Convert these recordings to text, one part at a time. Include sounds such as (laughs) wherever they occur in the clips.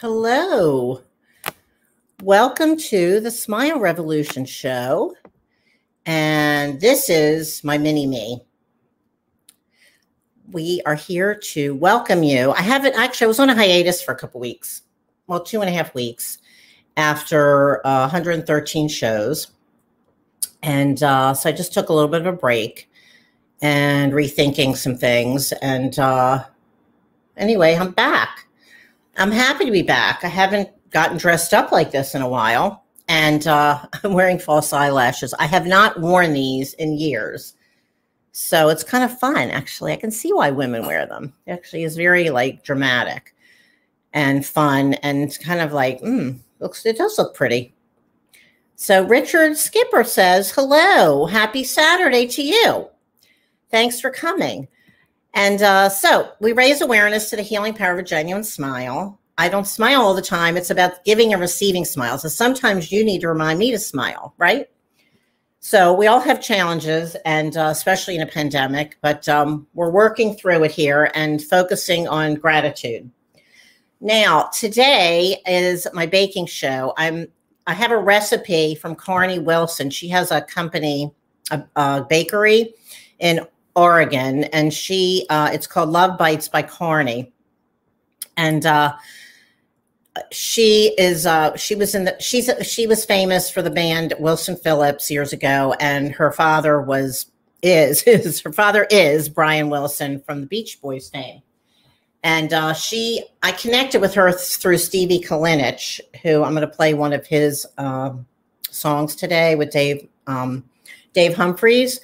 Hello. Welcome to the Smile Revolution show. And this is my mini me. We are here to welcome you. I haven't actually, I was on a hiatus for a couple weeks, well, two and a half weeks after uh, 113 shows. And uh, so I just took a little bit of a break and rethinking some things. And uh, anyway, I'm back I'm happy to be back. I haven't gotten dressed up like this in a while, and uh, (laughs) I'm wearing false eyelashes. I have not worn these in years. So it's kind of fun, actually. I can see why women wear them. It actually is very like dramatic and fun and it's kind of like, mm, looks it does look pretty. So Richard Skipper says, Hello, happy Saturday to you. Thanks for coming. And uh, so we raise awareness to the healing power of a genuine smile. I don't smile all the time. It's about giving and receiving smiles. So sometimes you need to remind me to smile, right? So we all have challenges, and uh, especially in a pandemic, but um, we're working through it here and focusing on gratitude. Now, today is my baking show. I'm I have a recipe from Carnie Wilson. She has a company, a, a bakery in Oregon, and she uh, it's called Love Bites by Carnie, and uh, she is uh, she was in the she's she was famous for the band Wilson Phillips years ago, and her father was is (laughs) is her father is Brian Wilson from the Beach Boys fame. And uh, she, I connected with her through Stevie Kalinich, who I'm going to play one of his uh, songs today with Dave um, Dave Humphries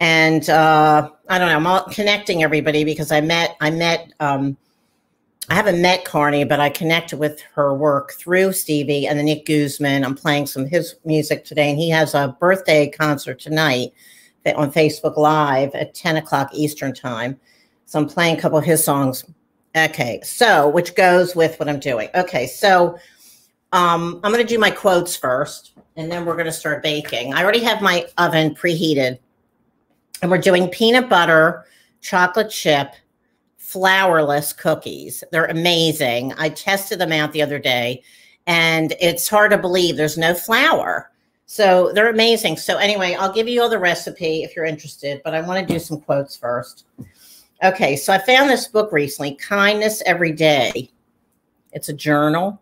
and uh, I don't know. I'm connecting everybody because I met I met um, I haven't met Carnie, but I connected with her work through Stevie and the Nick Guzman. I'm playing some his music today, and he has a birthday concert tonight on Facebook Live at 10 o'clock Eastern time. So I'm playing a couple of his songs. Okay, so which goes with what I'm doing. Okay, so um, I'm going to do my quotes first, and then we're going to start baking. I already have my oven preheated and we're doing peanut butter, chocolate chip, flourless cookies. They're amazing. I tested them out the other day and it's hard to believe there's no flour. So they're amazing. So anyway, I'll give you all the recipe if you're interested, but I want to do some quotes first. Okay, so I found this book recently, Kindness Every Day. It's a journal.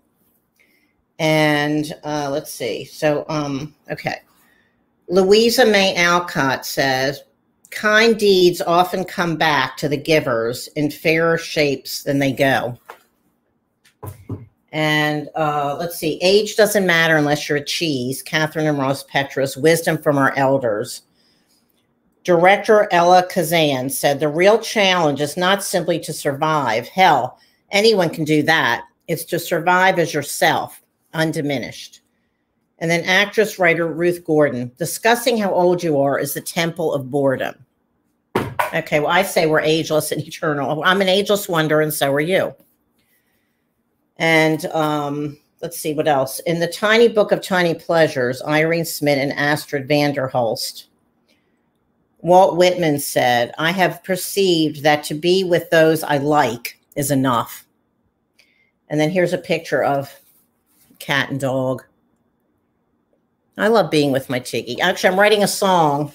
And uh, let's see. So, um, okay. Louisa May Alcott says, kind deeds often come back to the givers in fairer shapes than they go. And uh, let's see, age doesn't matter unless you're a cheese. Catherine and Ross Petras, wisdom from our elders. Director Elia Kazan said the real challenge is not simply to survive. Hell, anyone can do that. It's to survive as yourself, undiminished. And then actress writer Ruth Gordon discussing how old you are is the temple of boredom. Okay, well, I say we're ageless and (laughs) eternal. I'm an ageless wonder, and so are you. And um, let's see what else. In the Tiny Book of Tiny Pleasures, Irene Smith and Astrid Vanderhulst. Walt Whitman said, I have perceived that to be with those I like is enough. And then here's a picture of cat and dog. I love being with my Tiggy. Actually, I'm writing a song.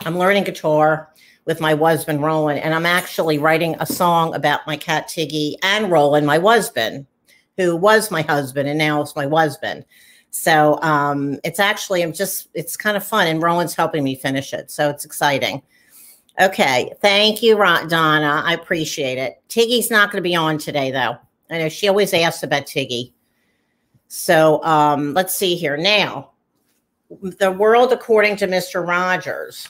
I'm learning guitar with my husband Roland, and I'm actually writing a song about my cat Tiggy and Roland, my husband, who was my husband and now is my husband. So um, it's actually I'm just it's kind of fun, and Roland's helping me finish it, so it's exciting. Okay, thank you, Donna. I appreciate it. Tiggy's not going to be on today, though. I know she always asks about Tiggy. So um, let's see here now. The world according to Mr. Rogers.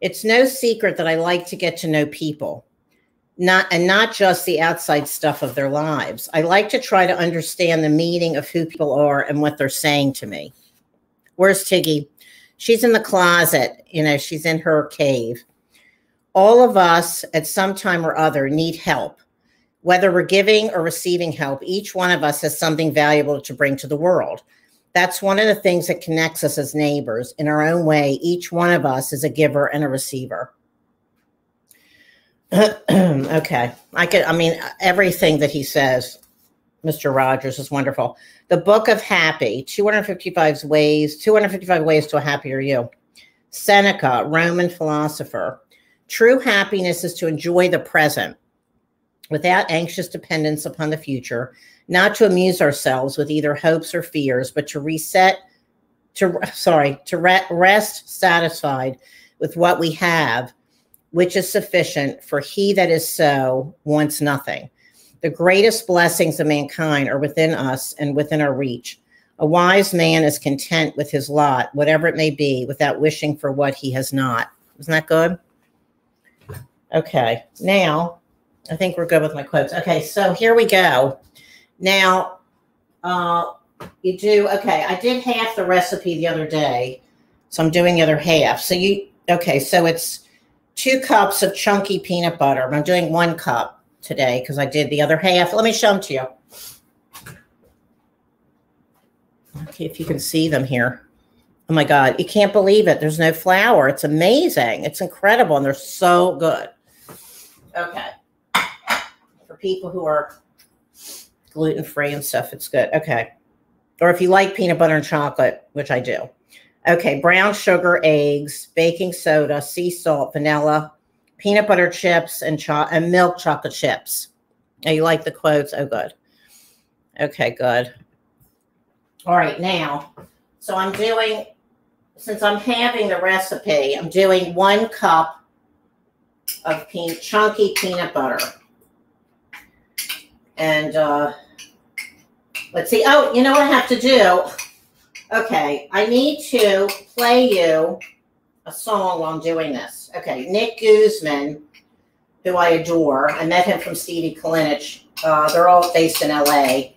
It's no secret that I like to get to know people, not and not just the outside stuff of their lives. I like to try to understand the meaning of who people are and what they're saying to me. Where's Tiggy? She's in the closet, you know, she's in her cave. All of us at some time or other need help. Whether we're giving or receiving help, each one of us has something valuable to bring to the world. That's one of the things that connects us as neighbors. In our own way, each one of us is a giver and a receiver. (clears throat) okay. I could, I mean, everything that he says Mr. Rogers is wonderful. The Book of Happy, 255 ways, 255 ways to a happier you. Seneca, Roman philosopher. True happiness is to enjoy the present without anxious dependence upon the future, not to amuse ourselves with either hopes or fears, but to reset, to sorry, to rest satisfied with what we have, which is sufficient, for he that is so wants nothing. The greatest blessings of mankind are within us and within our reach. A wise man is content with his lot, whatever it may be, without wishing for what he has not. Isn't that good? Okay, now I think we're good with my quotes. Okay, so here we go. Now, uh, you do, okay, I did half the recipe the other day, so I'm doing the other half. So you, okay, so it's two cups of chunky peanut butter. I'm doing one cup today because I did the other half. Let me show them to you. Okay, if you can see them here. Oh my God, you can't believe it. There's no flour. It's amazing. It's incredible, and they're so good. Okay. For people who are gluten free and stuff, it's good. Okay. Or if you like peanut butter and chocolate, which I do. Okay, brown sugar, eggs, baking soda, sea salt, vanilla, peanut butter chips and cho- and milk chocolate chips. Oh, you like the quotes? Oh, good. Okay, good. All right, now, so I'm doing, since I'm having the recipe, I'm doing one cup of pe- chunky peanut butter. And uh, let's see. Oh, you know what I have to do? Okay, I need to play you a song while I'm doing this. Okay, Nick Guzman, who I adore. I met him from Stevie Kalinich. Uh, they're all based in LA.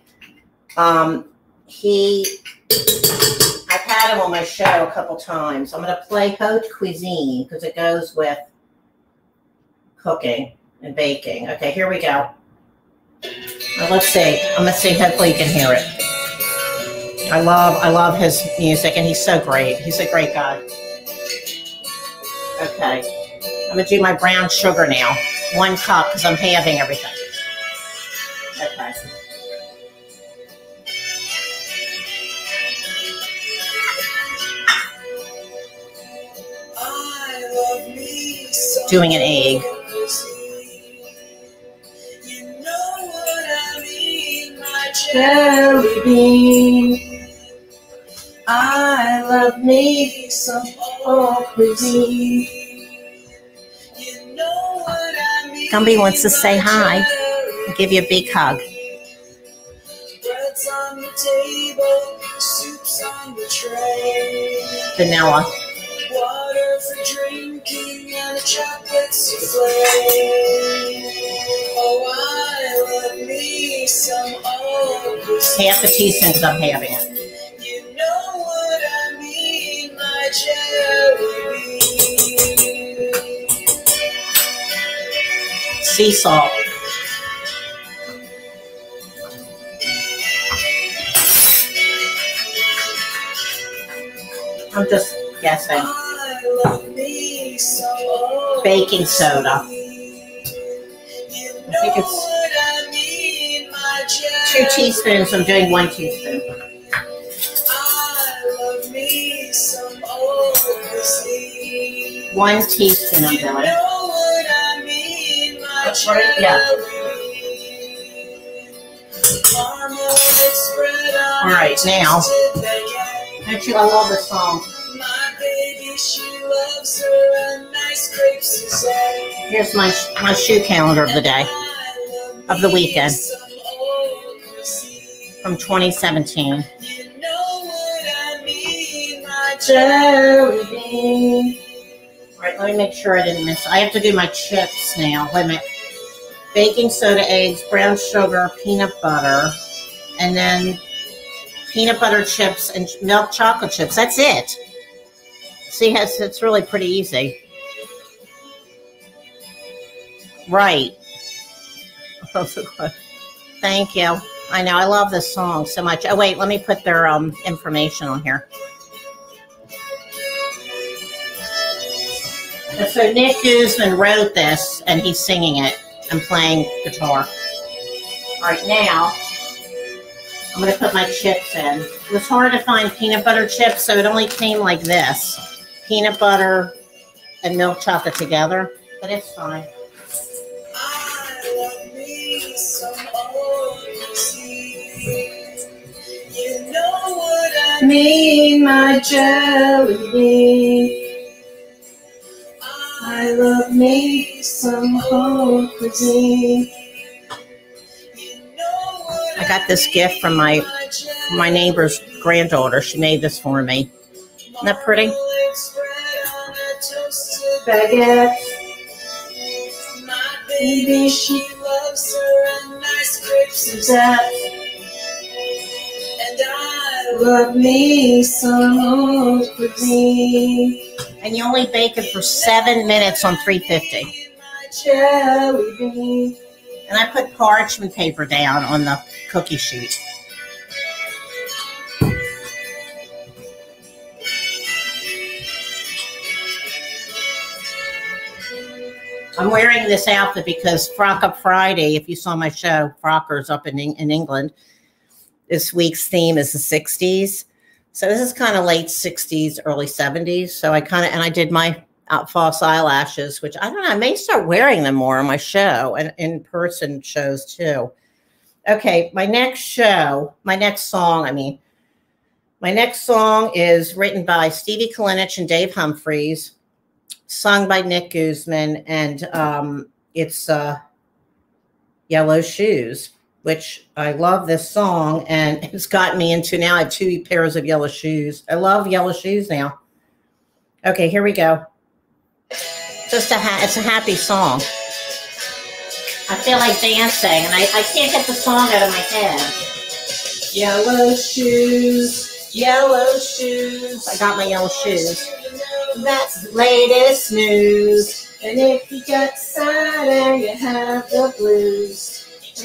Um, he, I've had him on my show a couple times. I'm going to play haute cuisine because it goes with cooking and baking. Okay, here we go. Now let's see. I'm to see. Hopefully you can hear it. I love, I love his music, and he's so great. He's a great guy. Okay. I'm going to do my brown sugar now. One cup because I'm halving everything. Okay. Doing an egg. Jelly bean. I love me some cuisine. Gumby wants to say hi. Give you a big hug. Breads on the table, soups on the tray. Vanilla. Water for drinking and a chocolate souffle. Half a teaspoon because I'm having it. sea salt. I'm just guessing. Baking soda. Think it's two teaspoons. I'm doing one teaspoon. One teaspoon I'm doing? Yeah. All right, now. Actually, I love this song. Here's my my shoe calendar of the day, of the weekend, from 2017. All right, let me make sure I didn't miss. I have to do my chips now. Wait a minute baking soda, eggs, brown sugar, peanut butter, and then peanut butter chips and milk chocolate chips. That's it. See, it's, it's really pretty easy. Right. (laughs) Thank you. I know. I love this song so much. Oh, wait. Let me put their um, information on here. So Nick Guzman wrote this, and he's singing it. I'm playing guitar. All right, now I'm going to put my chips in. It was hard to find peanut butter chips, so it only came like this. Peanut butter and milk chocolate together, but it's fine. I my jelly bean. I love me some home cuisine. I got this gift from my my neighbor's granddaughter. She made this for me. Isn't that pretty? Baguette. Baby, she loves her a nice Suzette. And Love me some. And you only bake it for seven minutes on 350. Jelly bean. And I put parchment paper down on the cookie sheet. I'm wearing this outfit because Frock Up Friday, if you saw my show, Frockers up in, in England, this week's theme is the 60s. So this is kind of late 60s, early 70s. So I kind of, and I did my out false eyelashes, which I don't know, I may start wearing them more on my show and in person shows too. Okay, my next show, my next song, I mean, my next song is written by Stevie Kalinich and Dave Humphries, sung by Nick Guzman, and um, it's uh, Yellow Shoes, which I love this song, and (laughs) it's gotten me into now. I have two pairs of yellow shoes. I love yellow shoes now. Okay, here we go. Just a ha- it's a happy song. I feel like dancing, and I, I can't get the song out of my head. Yellow shoes, yellow shoes. I got my yellow shoes. That's the latest news. And if you got cider, you have the blues.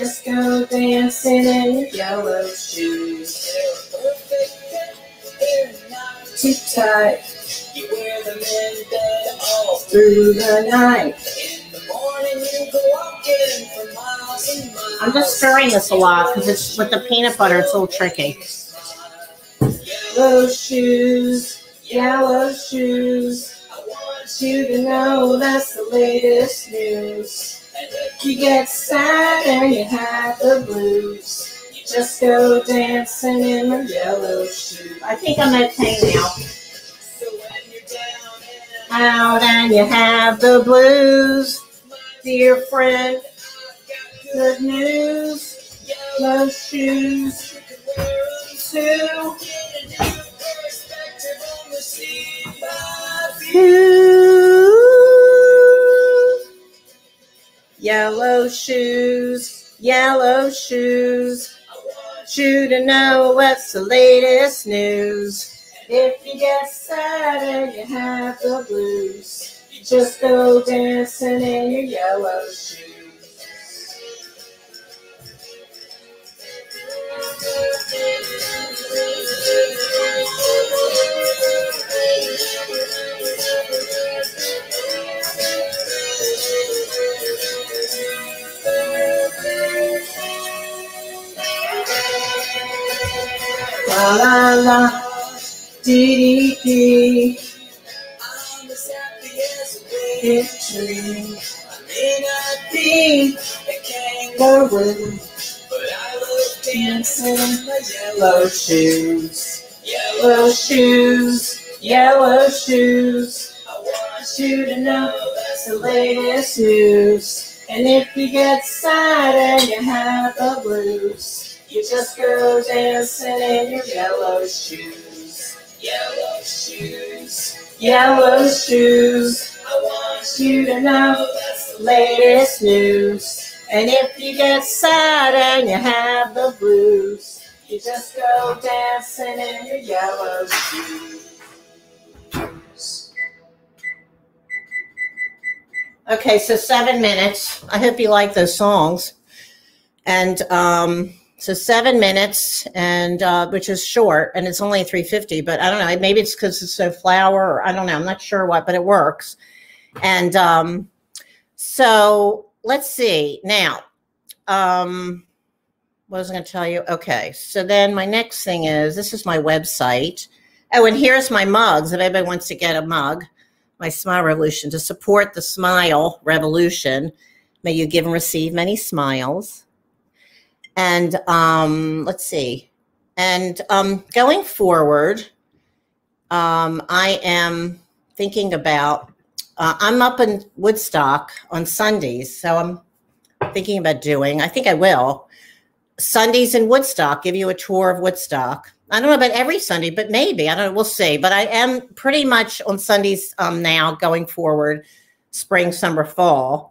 Just go dancing in yellow shoes. Too tight. You wear them in bed all through the night. I'm just stirring this a lot because it's with the peanut butter, it's a little tricky. Yellow shoes, yellow shoes. I want you to know that's the latest news. You get sad and you have the blues. Just go dancing in the yellow shoes. I think I'm 10 now. Out and you have the blues, dear friend. Good news, yellow shoes, too. Yellow shoes, yellow shoes. You to know what's the latest news. If you get sad and you have the blues, just go dancing in your yellow shoes. La la dee dee dee. I'm as happy as a tree. I may not be a kangaroo, but I love dancing in my yellow shoes. Yellow shoes, yellow shoes. I want you to know that's the latest news. And if you get sad and you have the blues, you just go dancing in your yellow shoes. Yellow shoes, yellow shoes. I want you to know that's the latest news. And if you get sad and you have the blues, you just go dancing in your yellow shoes. Okay, so seven minutes. I hope you like those songs. And um, so seven minutes, and uh, which is short, and it's only 350. But I don't know. Maybe it's because it's a flower, or I don't know. I'm not sure what, but it works. And um, so let's see now. Um, what was I going to tell you? Okay. So then my next thing is this is my website. Oh, and here's my mugs. If anybody wants to get a mug, my Smile Revolution to support the Smile Revolution. May you give and receive many smiles. And um, let's see. And um, going forward, um, I am thinking about. Uh, I'm up in Woodstock on Sundays, so I'm thinking about doing. I think I will Sundays in Woodstock. Give you a tour of Woodstock. I don't know about every Sunday, but maybe I don't know. We'll see. But I am pretty much on Sundays um, now going forward, spring, summer, fall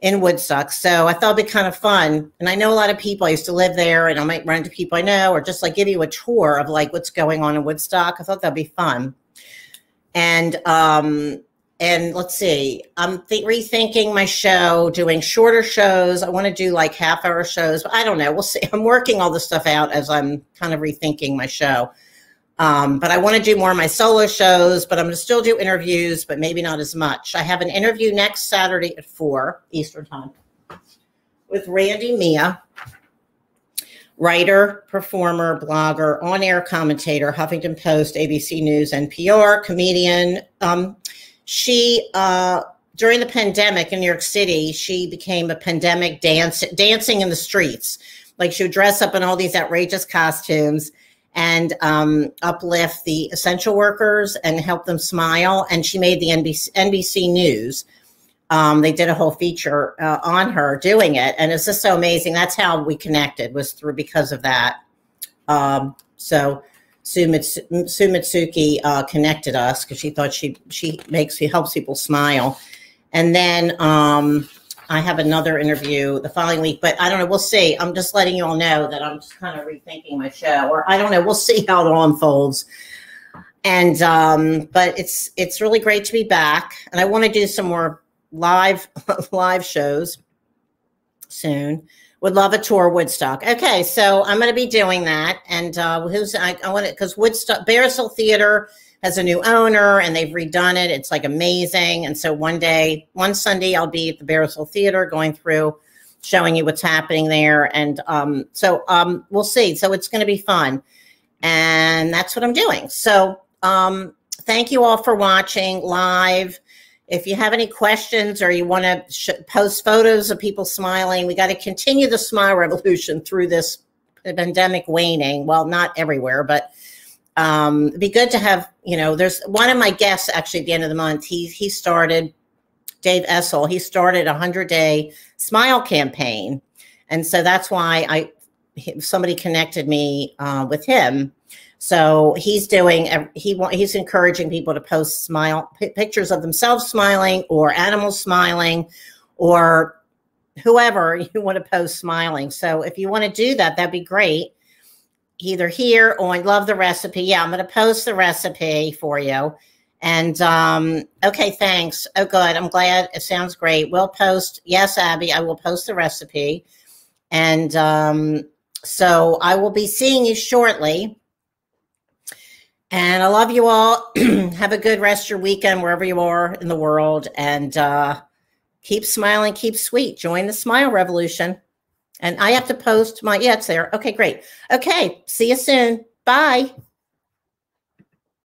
in Woodstock. So I thought it'd be kind of fun. And I know a lot of people. I used to live there, and I might run into people I know, or just like give you a tour of like what's going on in Woodstock. I thought that'd be fun. And um, and let's see, I'm th- rethinking my show, doing shorter shows. I want to do like half hour shows, but I don't know. We'll see. I'm working all this stuff out as I'm kind of rethinking my show. Um, but I want to do more of my solo shows, but I'm going to still do interviews, but maybe not as much. I have an interview next Saturday at four Eastern time with Randy Mia, writer, performer, blogger, on air commentator, Huffington Post, ABC News, NPR, comedian. Um, she, uh, during the pandemic in New York City, she became a pandemic dance, dancing in the streets. Like she would dress up in all these outrageous costumes and um, uplift the essential workers and help them smile. And she made the NBC, NBC News. Um, they did a whole feature uh, on her doing it, and it's just so amazing. That's how we connected was through because of that. Um, so Sue, uh, connected us because she thought she she makes she helps people smile, and then um, I have another interview the following week, but I don't know. We'll see. I'm just letting you all know that I'm just kind of rethinking my show, or I don't know. We'll see how it all unfolds. And um, but it's it's really great to be back, and I want to do some more live (laughs) live shows soon. Would love a tour Woodstock. Okay, so I'm going to be doing that, and uh, who's I, I want it because Woodstock Bearsville Theater has a new owner and they've redone it. It's like amazing. And so one day, one Sunday, I'll be at the Bears Theater going through showing you what's happening there. And um, so um, we'll see. So it's going to be fun. And that's what I'm doing. So um, thank you all for watching live. If you have any questions or you want to post photos of people smiling, we got to continue the smile revolution through this pandemic waning. Well, not everywhere, but um, it'd be good to have, you know, there's one of my guests actually at the end of the month, he, he started, Dave Essel, he started a 100 day smile campaign. And so that's why I, somebody connected me uh, with him. So he's doing, he he's encouraging people to post smile pictures of themselves smiling or animals smiling or whoever (laughs) you want to post smiling. So if you want to do that, that'd be great either here or I love the recipe. Yeah, I'm going to post the recipe for you. And um, okay, thanks. Oh, good. I'm glad. It sounds great. We'll post. Yes, Abby, I will post the recipe. And um, so I will be seeing you shortly. And I love you all. (clears throat) Have a good rest of your weekend wherever you are in the world. And uh, keep smiling, keep sweet. Join the smile revolution. And I have to post my, yeah, it's there. Okay, great. Okay, see you soon. Bye.